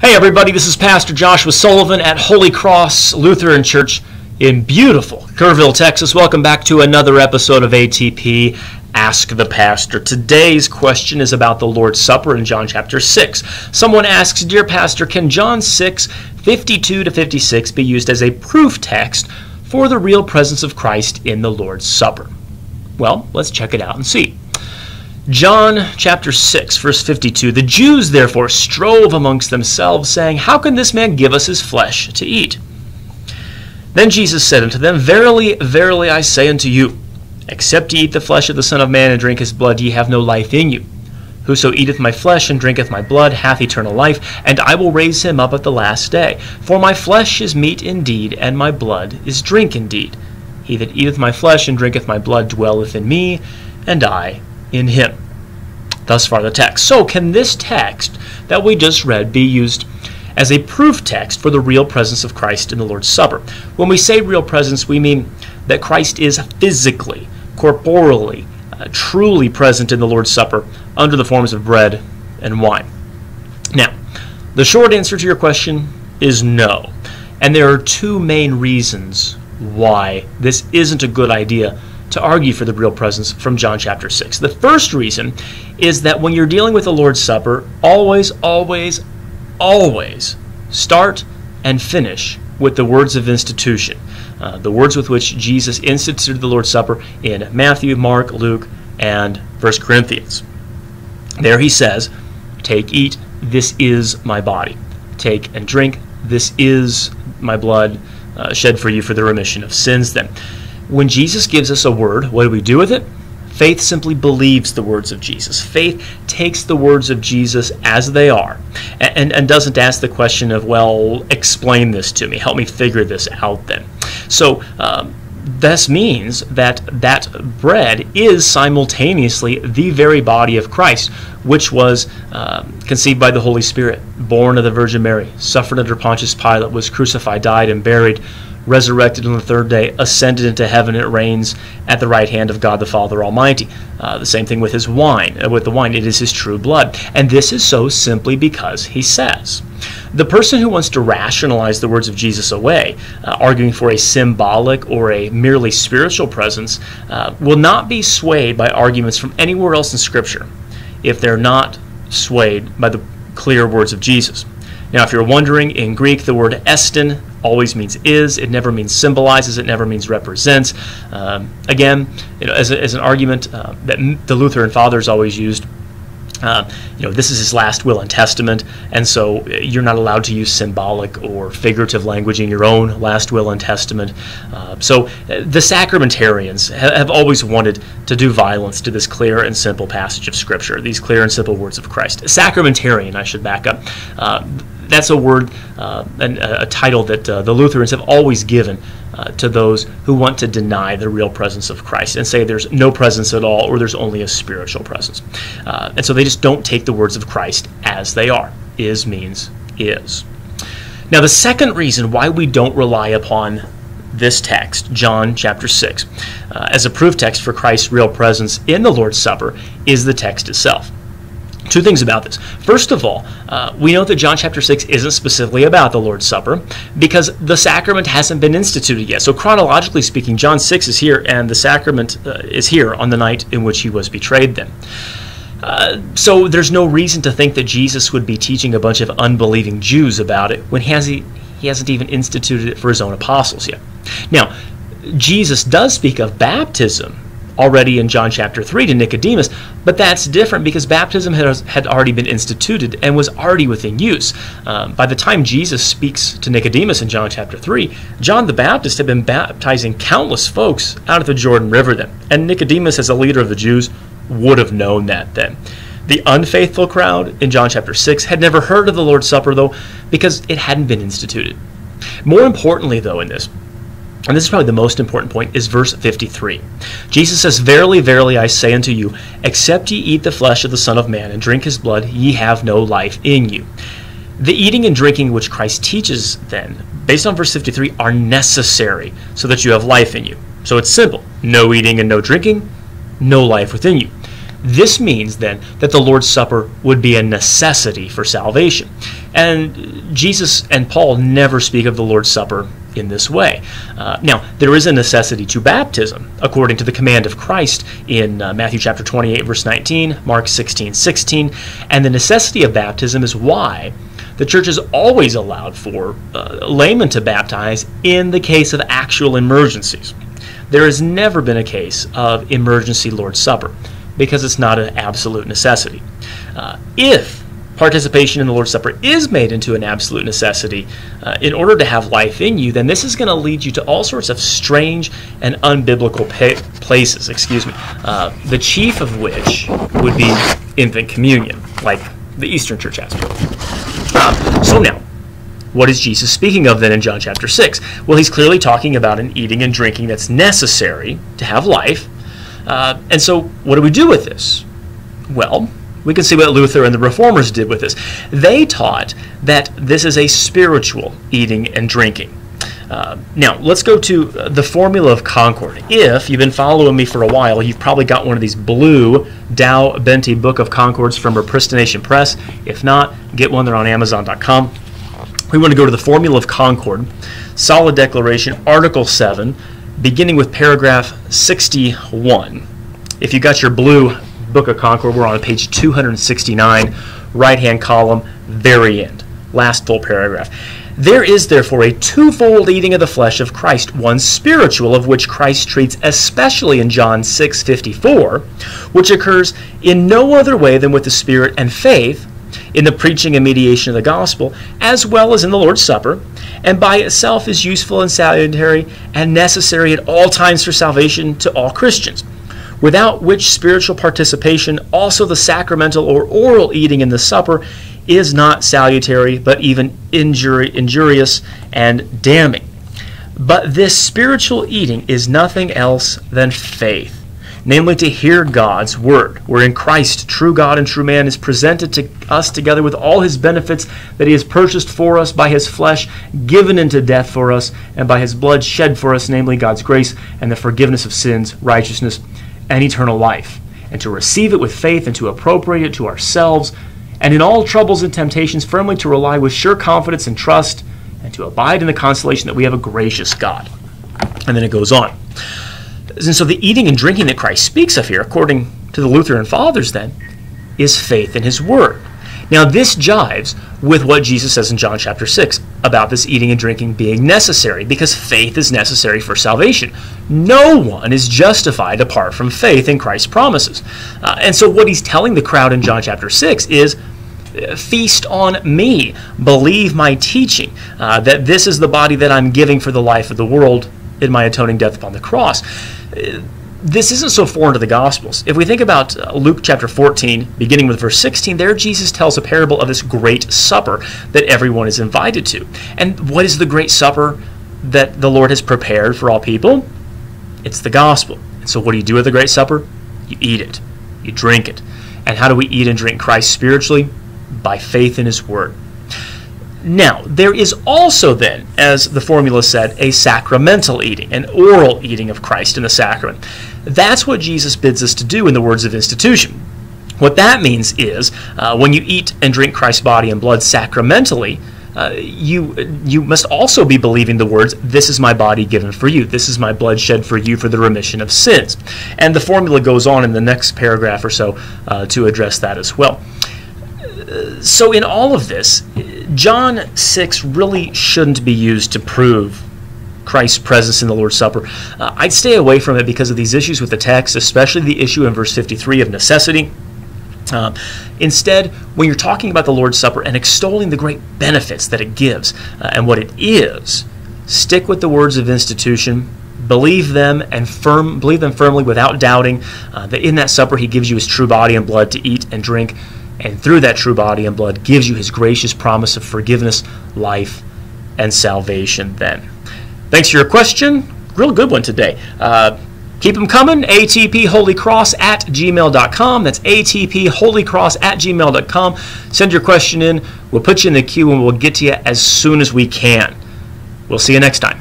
Hey, everybody, this is Pastor Joshua Sullivan at Holy Cross Lutheran Church in beautiful Kerrville, Texas. Welcome back to another episode of ATP Ask the Pastor. Today's question is about the Lord's Supper in John chapter 6. Someone asks, Dear Pastor, can John 6, 52 to 56 be used as a proof text for the real presence of Christ in the Lord's Supper? Well, let's check it out and see. John chapter 6, verse 52 The Jews therefore strove amongst themselves, saying, How can this man give us his flesh to eat? Then Jesus said unto them, Verily, verily, I say unto you, Except ye eat the flesh of the Son of Man and drink his blood, ye have no life in you. Whoso eateth my flesh and drinketh my blood hath eternal life, and I will raise him up at the last day. For my flesh is meat indeed, and my blood is drink indeed. He that eateth my flesh and drinketh my blood dwelleth in me, and I in him. Thus far the text. So, can this text that we just read be used as a proof text for the real presence of Christ in the Lord's Supper? When we say real presence, we mean that Christ is physically, corporally, uh, truly present in the Lord's Supper under the forms of bread and wine. Now, the short answer to your question is no. And there are two main reasons why this isn't a good idea to argue for the real presence from John chapter 6. The first reason is that when you're dealing with the Lord's Supper, always, always, always start and finish with the words of institution. Uh, the words with which Jesus instituted the Lord's Supper in Matthew, Mark, Luke, and 1 Corinthians. There he says, Take, eat, this is my body. Take and drink, this is my blood uh, shed for you for the remission of sins. Then, when Jesus gives us a word, what do we do with it? Faith simply believes the words of Jesus. Faith takes the words of Jesus as they are and, and, and, doesn't ask the question of, well, explain this to me, help me figure this out then. So, um, this means that that bread is simultaneously the very body of Christ, which was uh, conceived by the Holy Spirit, born of the Virgin Mary, suffered under Pontius Pilate, was crucified, died, and buried resurrected on the third day, ascended into heaven, it reigns at the right hand of God the Father Almighty. Uh, the same thing with his wine, uh, with the wine, it is his true blood. And this is so simply because he says. The person who wants to rationalize the words of Jesus away, uh, arguing for a symbolic or a merely spiritual presence, uh, will not be swayed by arguments from anywhere else in Scripture if they're not swayed by the clear words of Jesus. Now, if you're wondering, in Greek, the word estin always means is. It never means symbolizes. It never means represents. Um, again, you know, as, a, as an argument uh, that the Lutheran fathers always used. Uh, you know, this is his last will and testament, and so uh, you're not allowed to use symbolic or figurative language in your own last will and testament. Uh, so uh, the sacramentarians ha- have always wanted to do violence to this clear and simple passage of Scripture, these clear and simple words of Christ. Sacramentarian, I should back up uh, that's a word, uh, and a, title that uh, the Lutherans have always given uh, to those who want to deny the real presence of Christ and say there's no presence at all or there's only a spiritual presence. Uh, and so they just don't take the words of Christ as they are. Is means is. Now, the second reason why we don't rely upon this text, John chapter 6, uh, as a proof text for Christ's real presence in the Lord's Supper is the text itself. Two things about this. First of all, uh, we know that John chapter 6 isn't specifically about the Lord's Supper because the sacrament hasn't been instituted yet. So, chronologically speaking, John 6 is here and the sacrament uh, is here on the night in which he was betrayed, then. Uh, so, there's no reason to think that Jesus would be teaching a bunch of unbelieving Jews about it when he, has, he, he hasn't even instituted it for his own apostles yet. Now, Jesus does speak of baptism already in John chapter 3 to Nicodemus, but that's different because baptism has, had already been instituted and was already within use. Um, by the time Jesus speaks to Nicodemus in John chapter 3, John the Baptist had been baptizing countless folks out of the Jordan River then, and Nicodemus, as a leader of the Jews, would have known that then. The unfaithful crowd in John chapter 6 had never heard of the Lord's Supper, though, because it hadn't been instituted. More importantly, though, in this, and this is probably the most important point, is verse 53. Jesus says, Verily, verily, I say unto you, except ye eat the flesh of the Son of Man and drink his blood, ye have no life in you. The eating and drinking which Christ teaches, then, based on verse 53, are necessary so that you have life in you. So it's simple no eating and no drinking, no life within you. This means then that the Lord's Supper would be a necessity for salvation. And Jesus and Paul never speak of the Lord's Supper in this way. Uh, now, there is a necessity to baptism, according to the command of Christ in uh, Matthew chapter 28, verse 19, Mark 16, 16. And the necessity of baptism is why the church has always allowed for uh, laymen to baptize in the case of actual emergencies. There has never been a case of emergency Lord's Supper because it's not an absolute necessity. Uh, if participation in the Lord's Supper is made into an absolute necessity uh, in order to have life in you, then this is going to lead you to all sorts of strange and unbiblical pa- places. Excuse me. Uh, the chief of which would be infant communion, like the Eastern Church has. Uh, so now, what is Jesus speaking of then in John chapter 6? Well, he's clearly talking about an eating and drinking that's necessary to have life. Uh, and so, what do we do with this? Well, we can see what Luther and the Reformers did with this. They taught that this is a spiritual eating and drinking. Uh, now, let's go to the formula of Concord. If you've been following me for a while, you've probably got one of these blue Dau Bente Book of Concords from Repristination Press. If not, get one. They're on Amazon.com. We want to go to the formula of Concord, solid declaration, Article 7, beginning with paragraph 61. If you got your blue Book of Concord. We're on page 269, right hand column, very end. Last full paragraph. There is therefore a twofold eating of the flesh of Christ, one spiritual, of which Christ treats especially in John 6:54, which occurs in no other way than with the Spirit and faith, in the preaching and mediation of the gospel, as well as in the Lord's Supper, and by itself is useful and salutary and necessary at all times for salvation to all Christians without which spiritual participation, also the sacramental or oral eating in the supper, is not salutary, but even injuri- injurious and damning. But this spiritual eating is nothing else than faith, namely to hear God's word, wherein Christ, true God and true man, is presented to us together with all his benefits that he has purchased for us by his flesh, given into death for us, and by his blood shed for us, namely God's grace and the forgiveness of sins, righteousness, and eternal life, and to receive it with faith and to appropriate it to ourselves, and in all troubles and temptations firmly to rely with sure confidence and trust, and to abide in the consolation that we have a gracious God. And then it goes on. And so the eating and drinking that Christ speaks of here, according to the Lutheran fathers, then, is faith in his word. Now, this jives with what Jesus says in John chapter 6 about this eating and drinking being necessary, because faith is necessary for salvation. No one is justified apart from faith in Christ's promises. Uh, and so, what he's telling the crowd in John chapter 6 is feast on me, believe my teaching, uh, that this is the body that I'm giving for the life of the world in my atoning death upon the cross this isn't so foreign to the Gospels. If we think about uh, Luke chapter 14, beginning with verse 16, there Jesus tells a parable of this great supper that everyone is invited to. And what is the great supper that the Lord has prepared for all people? It's the gospel. So, what do you do with the great supper? You eat it, you drink it. And how do we eat and drink Christ spiritually? By faith in His Word. Now, there is also then, as the formula said, a sacramental eating, an oral eating of Christ in the sacrament. That's what Jesus bids us to do in the words of institution. What that means is uh, when you eat and drink Christ's body and blood sacramentally, uh, you you must also be believing the words, "This is my body given for you. This is my blood shed for you for the remission of sins." And the formula goes on in the next paragraph or so uh, to address that as well. So in all of this, John 6 really shouldn't be used to prove Christ's presence in the Lord's Supper. Uh, I'd stay away from it because of these issues with the text, especially the issue in verse 53 of necessity. Uh, instead, when you're talking about the Lord's Supper and extolling the great benefits that it gives uh, and what it is, stick with the words of institution, believe them and firm, believe them firmly without doubting uh, that in that supper He gives you His true body and blood to eat and drink and through that true body and blood gives you his gracious promise of forgiveness, life, and salvation then. Thanks for your question. Real good one today. Uh, keep them coming. ATP Holy Cross at gmail.com. That's ATP Holy Cross at gmail.com. Send your question in. We'll put you in the queue and we'll get to you as soon as we can. We'll see you next time.